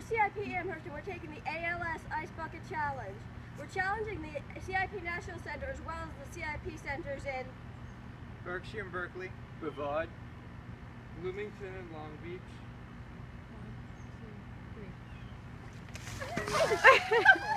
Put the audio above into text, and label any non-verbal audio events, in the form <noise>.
We're CIP Amherst and we're taking the ALS Ice Bucket Challenge. We're challenging the CIP National Center as well as the CIP centers in Berkshire and Berkeley. Brevard. Bloomington and Long Beach. One, two, three. <laughs>